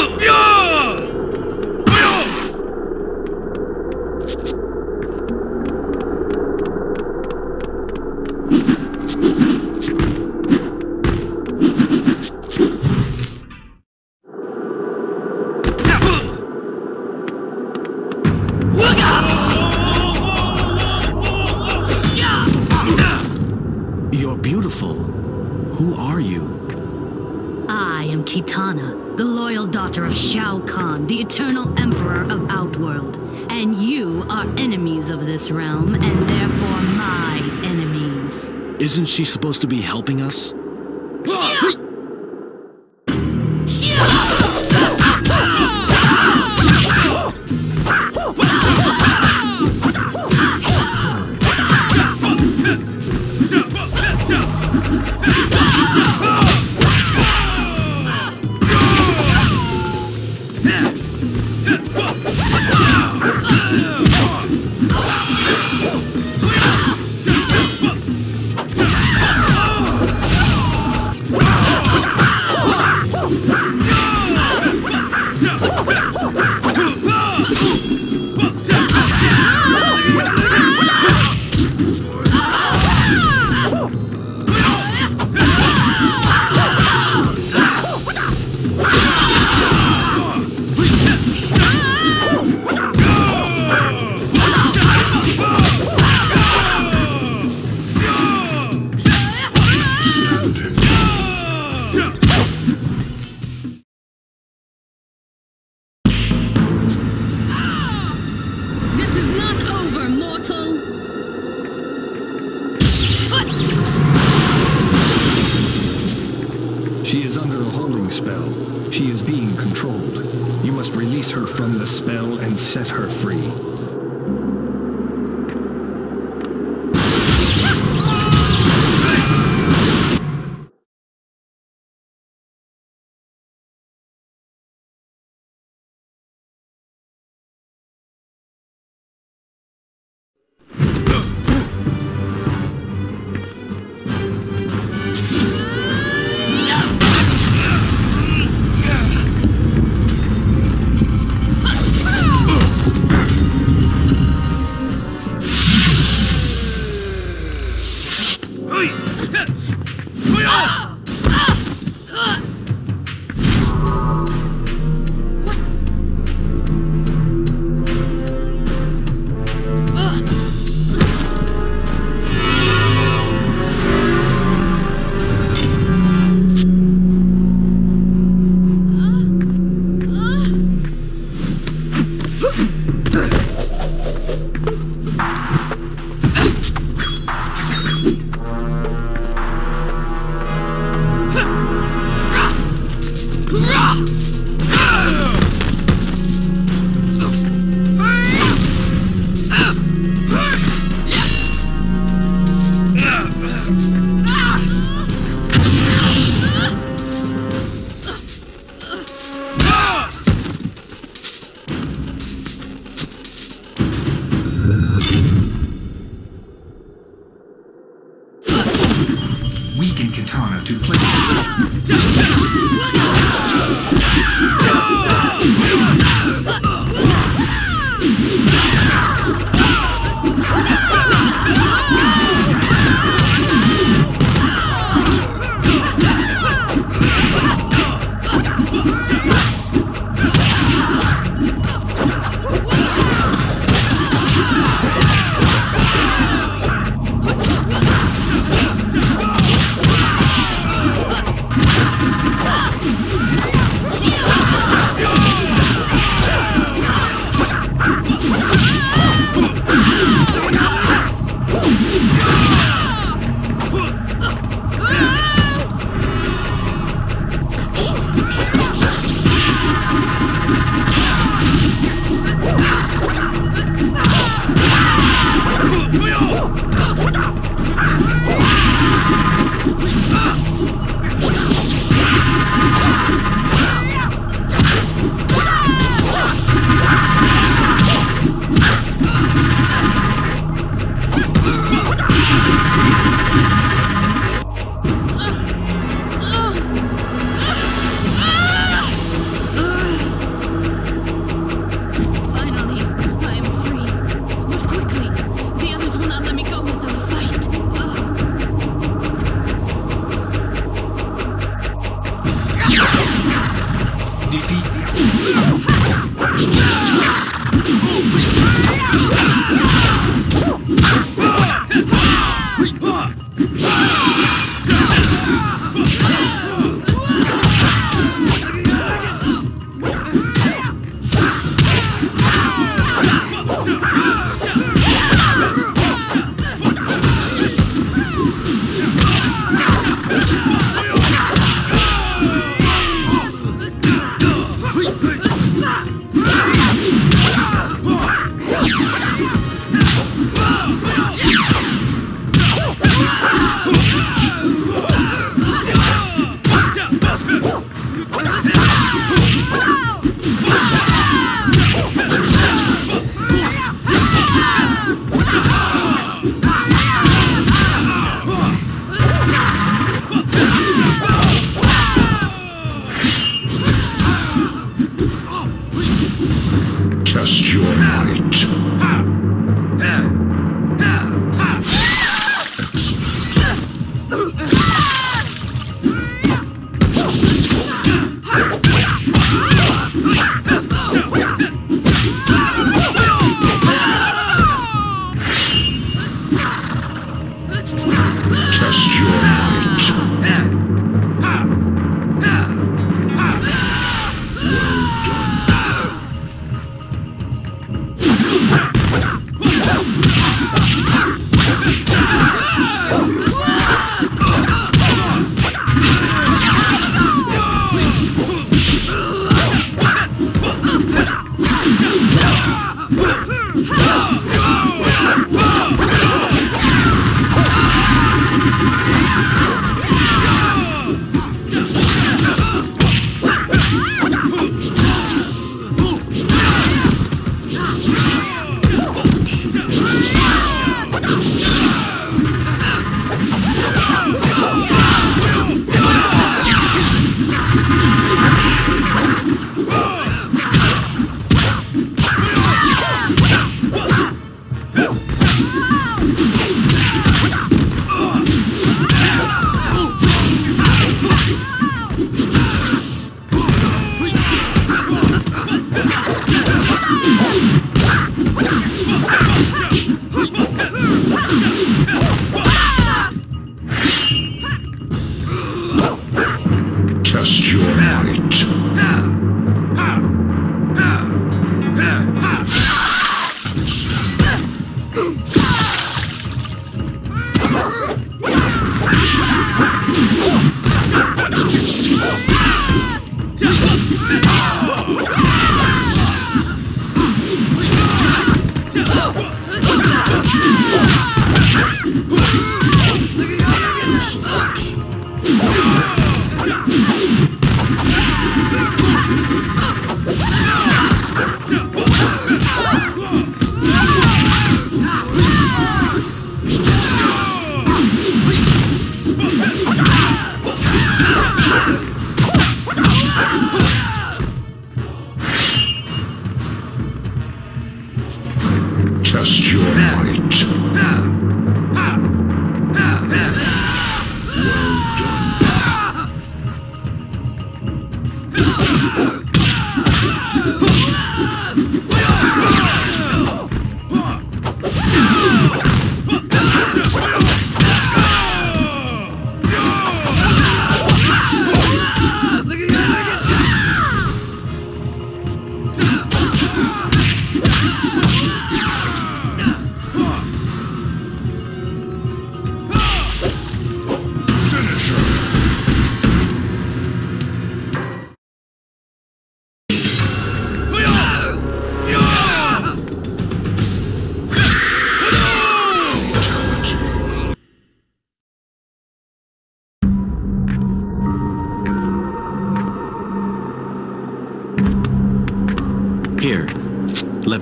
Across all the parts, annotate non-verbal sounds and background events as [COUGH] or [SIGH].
You're Isn't she supposed to be helping us? A holding spell. She is being controlled. You must release her from the spell and set her free. Weaken Kitana to play. Ah!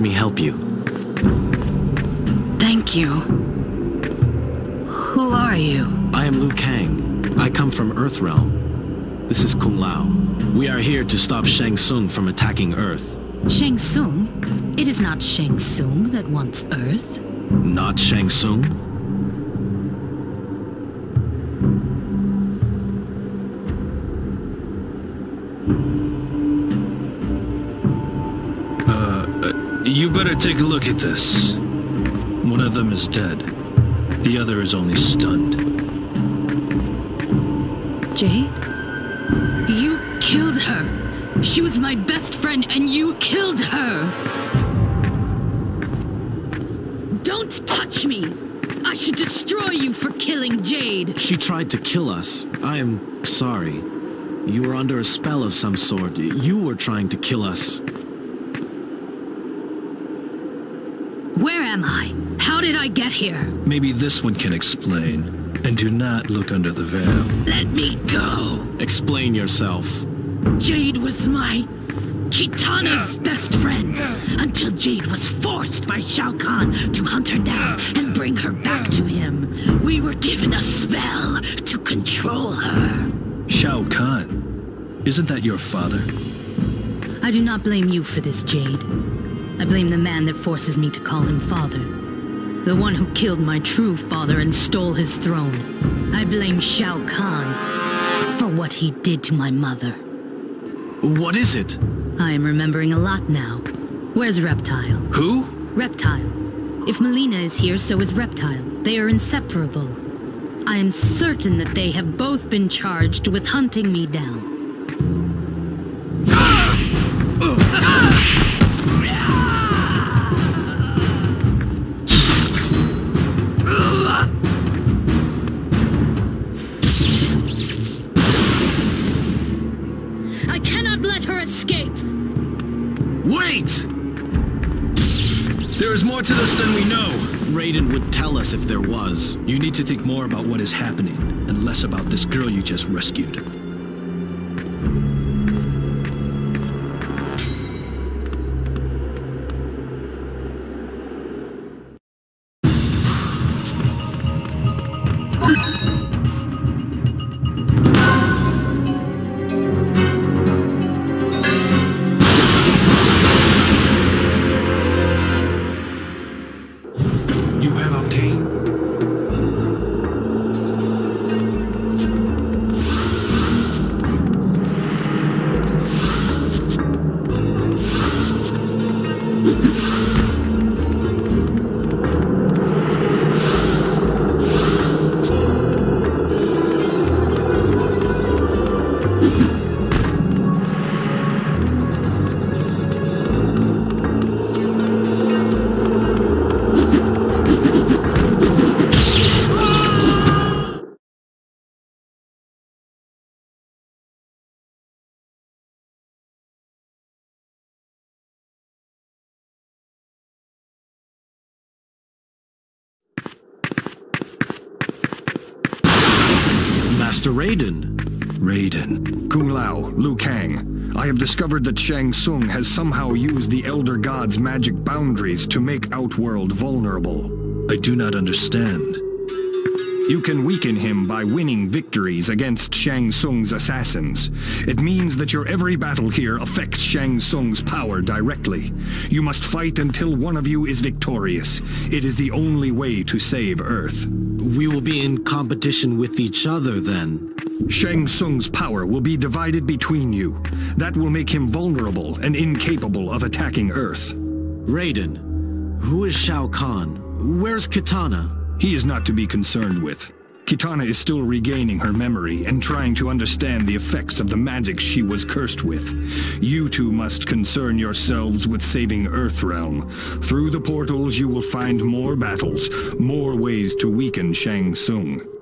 Me help you. Thank you. Who are you? I am Liu Kang. I come from Earthrealm. This is Kung Lao. We are here to stop Shang Tsung from attacking Earth. Shang Tsung? It is not Shang Tsung that wants Earth. Not Shang Tsung? Take a look at this. One of them is dead. The other is only stunned. Jade? You killed her. She was my best friend and you killed her. Don't touch me. I should destroy you for killing Jade. She tried to kill us. I am sorry. You were under a spell of some sort. You were trying to kill us. Am I? How did I get here? Maybe this one can explain. And do not look under the veil. Let me go. Explain yourself. Jade was my Kitana's best friend until Jade was forced by Shao Kahn to hunt her down and bring her back to him. We were given a spell to control her. Shao Kahn. Isn't that your father? I do not blame you for this, Jade. I blame the man that forces me to call him father. The one who killed my true father and stole his throne. I blame Shao Kahn for what he did to my mother. What is it? I am remembering a lot now. Where's Reptile? Who? Reptile. If Mileena is here, so is Reptile. They are inseparable. I am certain that they have both been charged with hunting me down. [LAUGHS] more to this than we know. Raiden would tell us if there was. You need to think more about what is happening, and less about this girl you just rescued. Master Raiden. Raiden. Kung Lao, Liu Kang, I have discovered that Shang Tsung has somehow used the Elder God's magic boundaries to make Outworld vulnerable. I do not understand. You can weaken him by winning victories against Shang Tsung's assassins. It means that your every battle here affects Shang Tsung's power directly. You must fight until one of you is victorious. It is the only way to save Earth. We will be in competition with each other then. Shang Tsung's power will be divided between you. That will make him vulnerable and incapable of attacking Earth. Raiden, who is Shao Kahn? Where's Kitana? He is not to be concerned with. Kitana is still regaining her memory and trying to understand the effects of the magic she was cursed with. You two must concern yourselves with saving Earthrealm. Through the portals you will find more battles, more ways to weaken Shang Tsung.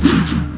A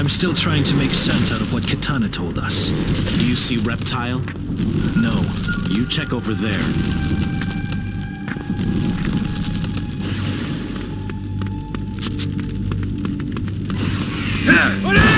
I'm still trying to make sense out of what Kitana told us. Do you see Reptile? No. You check over there. Yeah.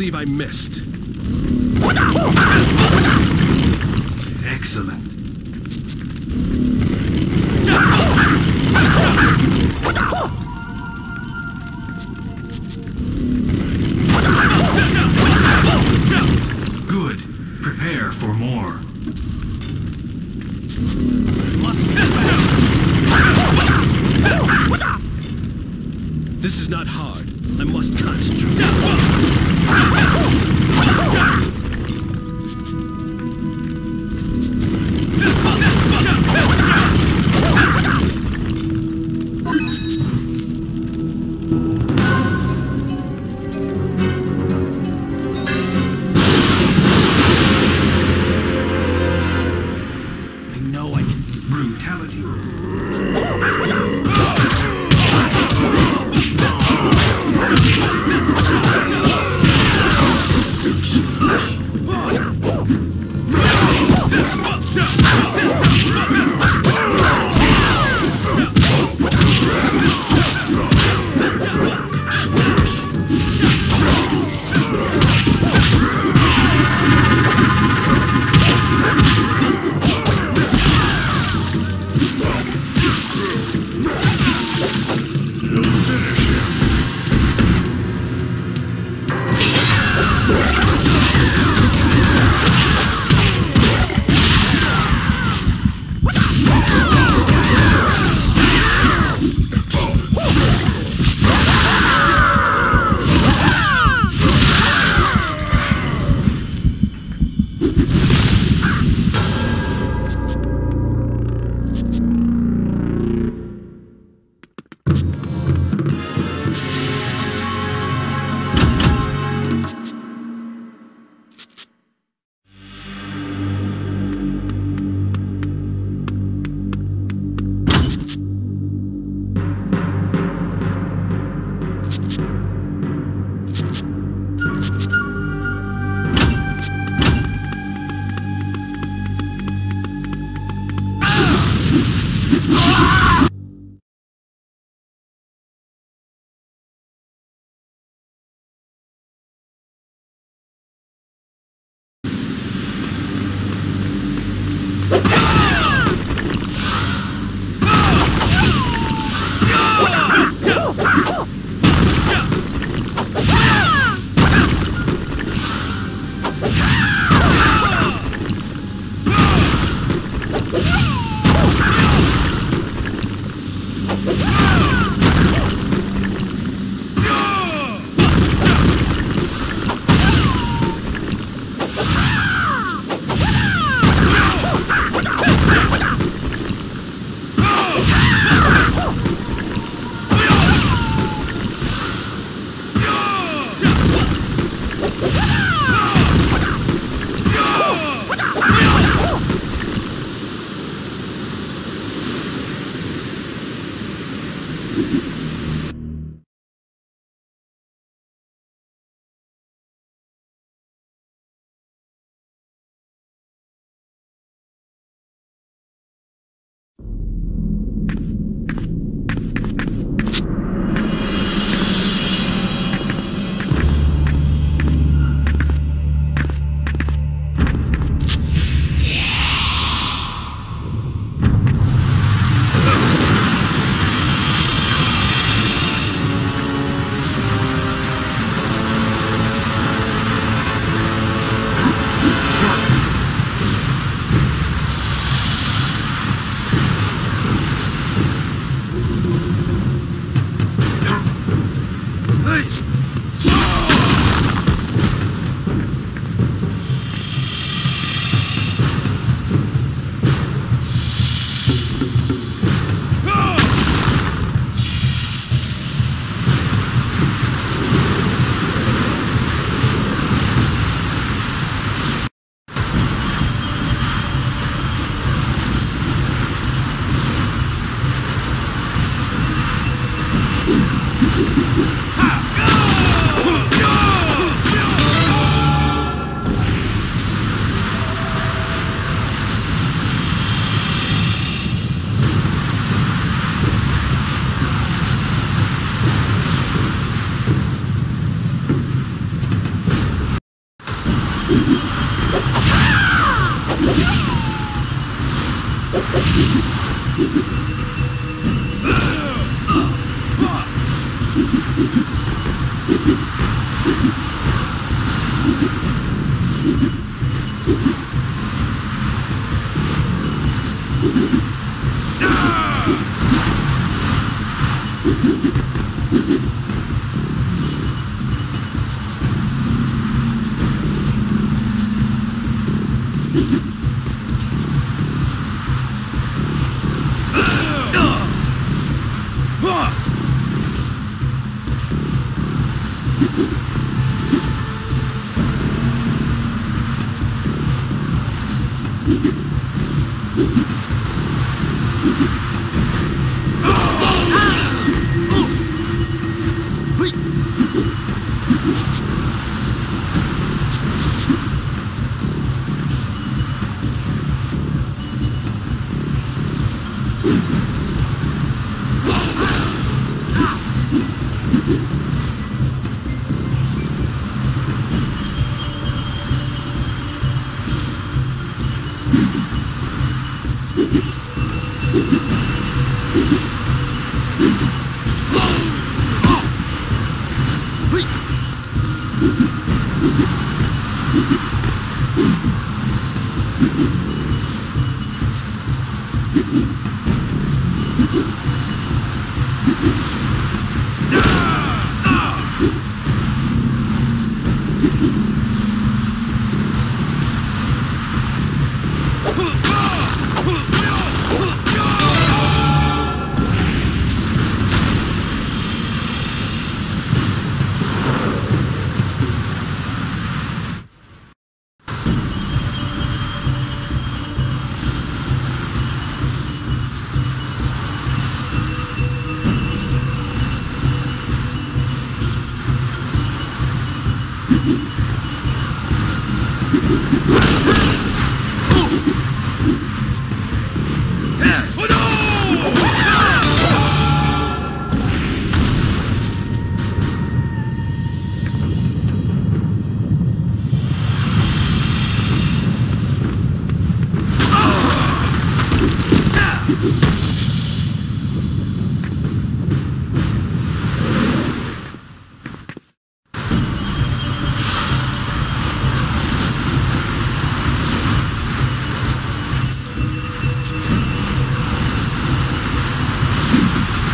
Believe I missed.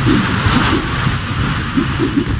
Thank you.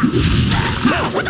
What?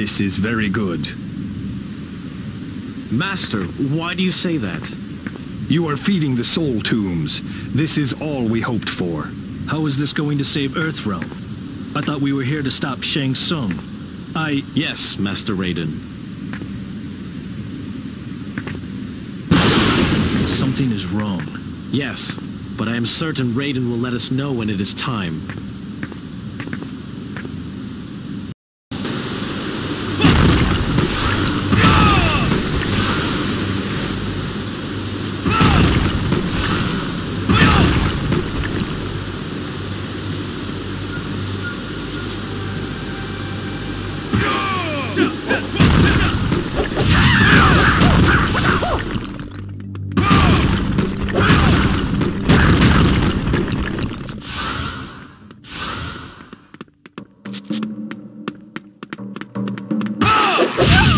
This is very good. Master, why do you say that? You are feeding the soul tombs. This is all we hoped for. How is this going to save Earthrealm? I thought we were here to stop Shang Tsung. I... Yes, Master Raiden. Something is wrong. Yes, but I am certain Raiden will let us know when it is time. Ah!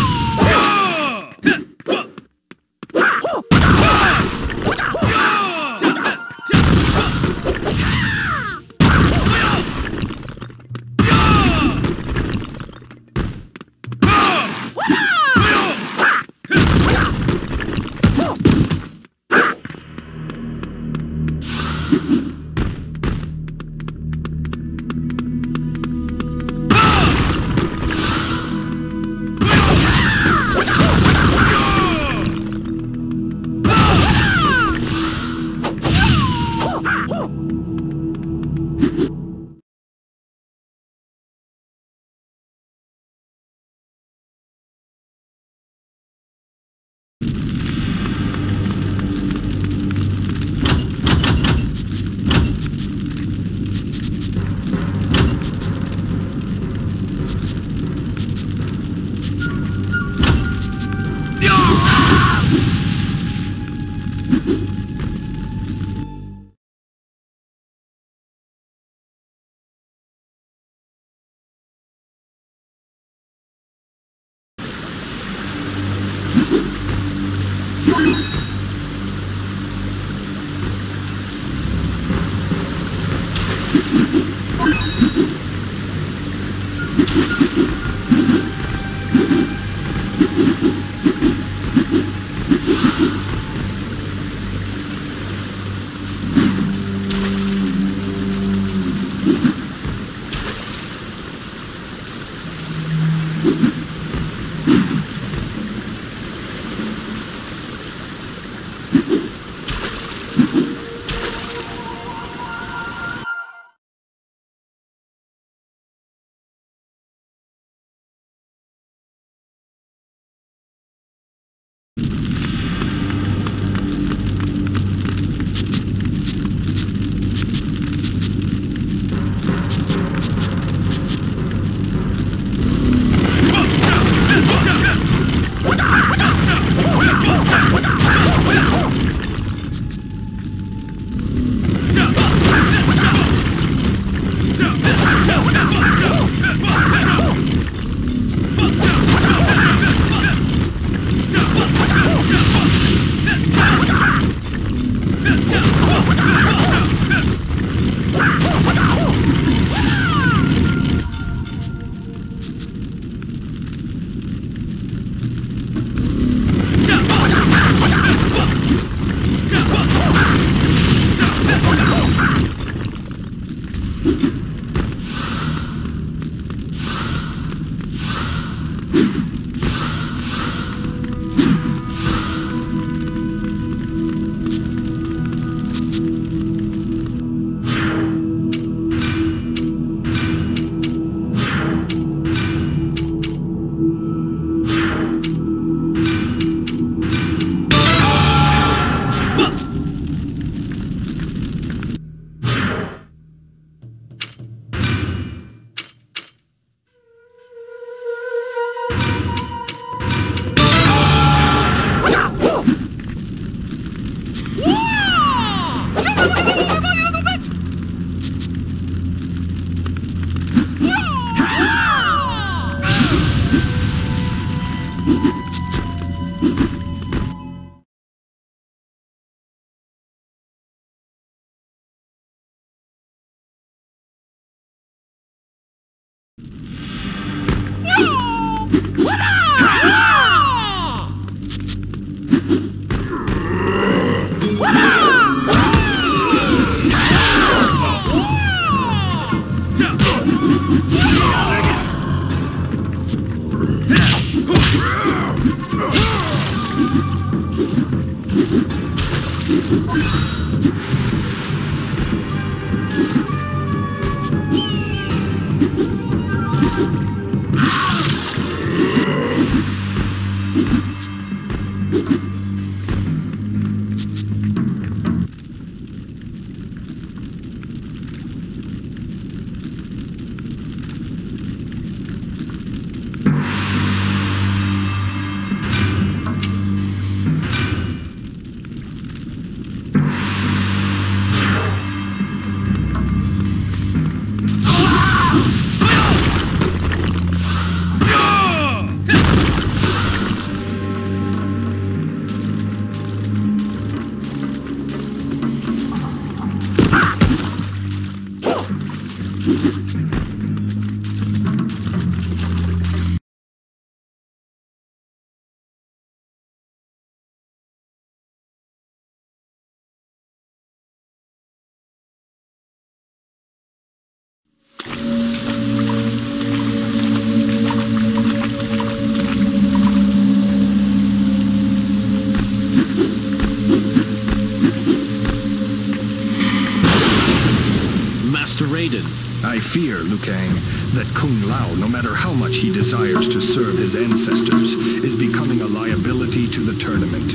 Fear, Liu Kang, that Kung Lao, no matter how much he desires to serve his ancestors, is becoming a liability to the tournament.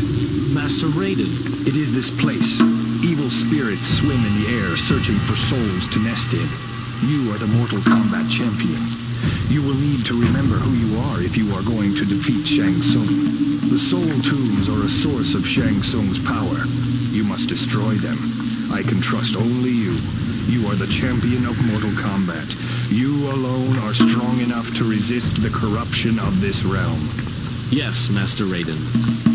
Master Raiden, It is this place. Evil spirits swim in the air searching for souls to nest in. You are the Mortal Kombat champion. You will need to remember who you are if you are going to defeat Shang Tsung. The Soul Tombs are a source of Shang Tsung's power. You must destroy them. I can trust only you. You are the champion of Mortal Kombat. You alone are strong enough to resist the corruption of this realm. yes, Master Raiden.